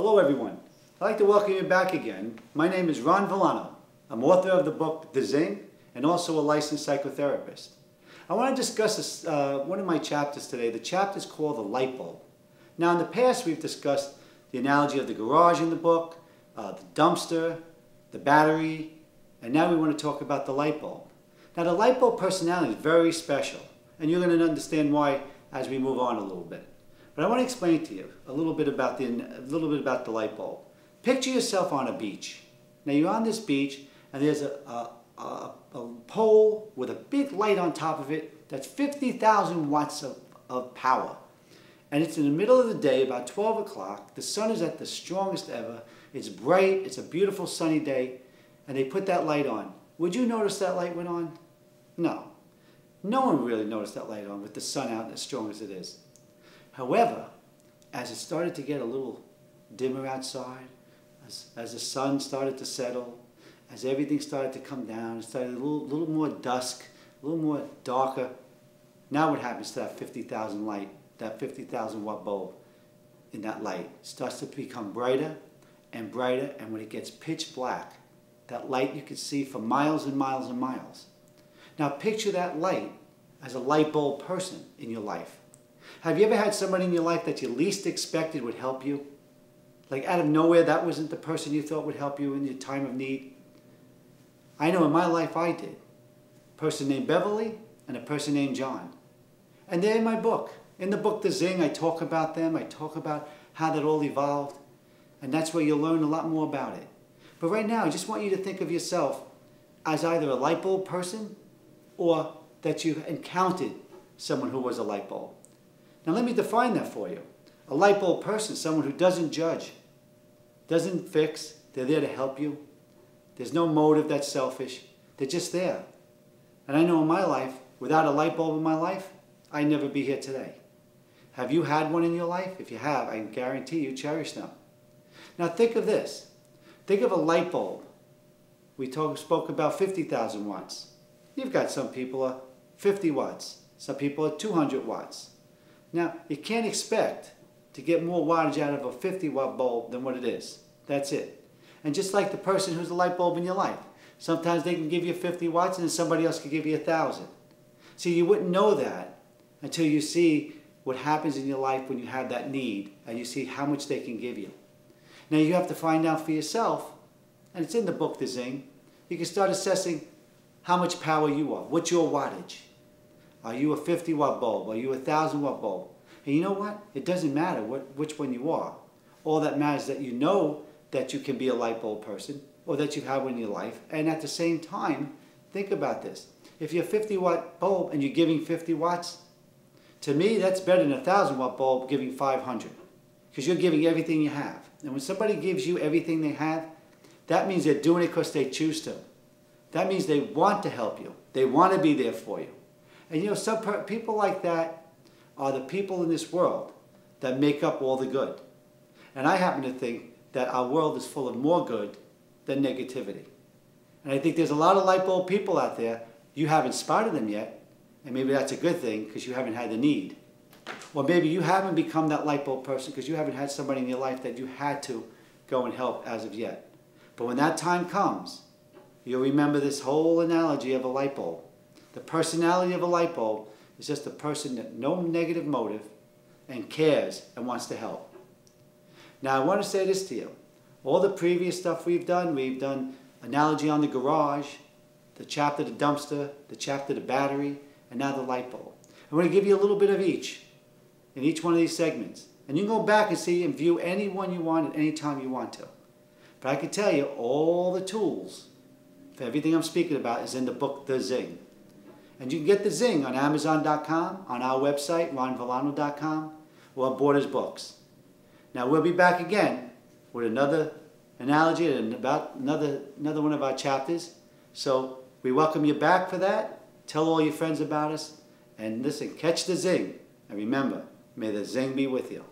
Hello everyone. I'd like to welcome you back again. My name is Ron Villano. I'm author of the book The Zing and also a licensed psychotherapist. I want to discuss this, uh, one of my chapters today. The chapter is called The Light Bulb. Now in the past we've discussed the analogy of the garage in the book, uh, the dumpster, the battery, and now we want to talk about the light bulb. Now the light bulb personality is very special and you're going to understand why as we move on a little bit. But I want to explain to you a little bit about the, a little bit about the light bulb. Picture yourself on a beach. Now you're on this beach and there's a, a, a, a pole with a big light on top of it that's 50,000 watts of, of power. And it's in the middle of the day, about 12 o'clock. The sun is at the strongest ever. It's bright, it's a beautiful sunny day, and they put that light on. Would you notice that light went on? No. No one really noticed that light on with the sun out as strong as it is. However, as it started to get a little dimmer outside, as, as the sun started to settle, as everything started to come down, it started a little, little more dusk, a little more darker. Now what happens to that 50,000 light, that 50,000 watt bulb in that light? Starts to become brighter and brighter, and when it gets pitch black, that light you can see for miles and miles and miles. Now picture that light as a light bulb person in your life. Have you ever had somebody in your life that you least expected would help you? Like out of nowhere, that wasn't the person you thought would help you in your time of need? I know in my life I did. A person named Beverly and a person named John. And they're in my book. In the book, The Zing, I talk about them. I talk about how that all evolved. And that's where you'll learn a lot more about it. But right now, I just want you to think of yourself as either a light bulb person or that you encountered someone who was a light bulb. Now let me define that for you. A light bulb person, someone who doesn't judge, doesn't fix, they're there to help you. There's no motive that's selfish. They're just there. And I know in my life, without a light bulb in my life, I'd never be here today. Have you had one in your life? If you have, I guarantee you cherish them. Now think of this. Think of a light bulb. We talk, spoke about 50,000 watts. You've got some people are 50 watts. Some people are 200 watts. Now, you can't expect to get more wattage out of a 50 watt bulb than what it is. That's it. And just like the person who's a light bulb in your life, sometimes they can give you 50 watts and then somebody else can give you a 1,000. See, you wouldn't know that until you see what happens in your life when you have that need and you see how much they can give you. Now you have to find out for yourself, and it's in the book, The Zing. You can start assessing how much power you are. What's your wattage? Are you a 50 watt bulb? Are you a 1000 watt bulb? And you know what? It doesn't matter what, which one you are. All that matters is that you know that you can be a light bulb person or that you have one in your life. And at the same time, think about this. If you're a 50 watt bulb and you're giving 50 watts, to me that's better than a 1000 watt bulb giving 500 because you're giving everything you have. And when somebody gives you everything they have, that means they're doing it because they choose to. That means they want to help you. They want to be there for you. And you know, some people like that are the people in this world that make up all the good. And I happen to think that our world is full of more good than negativity. And I think there's a lot of light bulb people out there. You haven't spotted them yet, and maybe that's a good thing because you haven't had the need. Or maybe you haven't become that light bulb person because you haven't had somebody in your life that you had to go and help as of yet. But when that time comes, you'll remember this whole analogy of a light bulb. The personality of a light bulb is just a person that no negative motive and cares and wants to help. Now I want to say this to you. All the previous stuff we've done, we've done analogy on the garage, the chapter the dumpster, the chapter the battery, and now the light bulb. I'm going to give you a little bit of each in each one of these segments. And you can go back and see and view any one you want at any time you want to. But I can tell you all the tools for everything I'm speaking about is in the book The Zing. And you can get The Zing on Amazon.com, on our website, ronvillano.com, or on Borders Books. Now we'll be back again with another analogy and about another, another one of our chapters. So we welcome you back for that. Tell all your friends about us. And listen, catch the zing. And remember, may the zing be with you.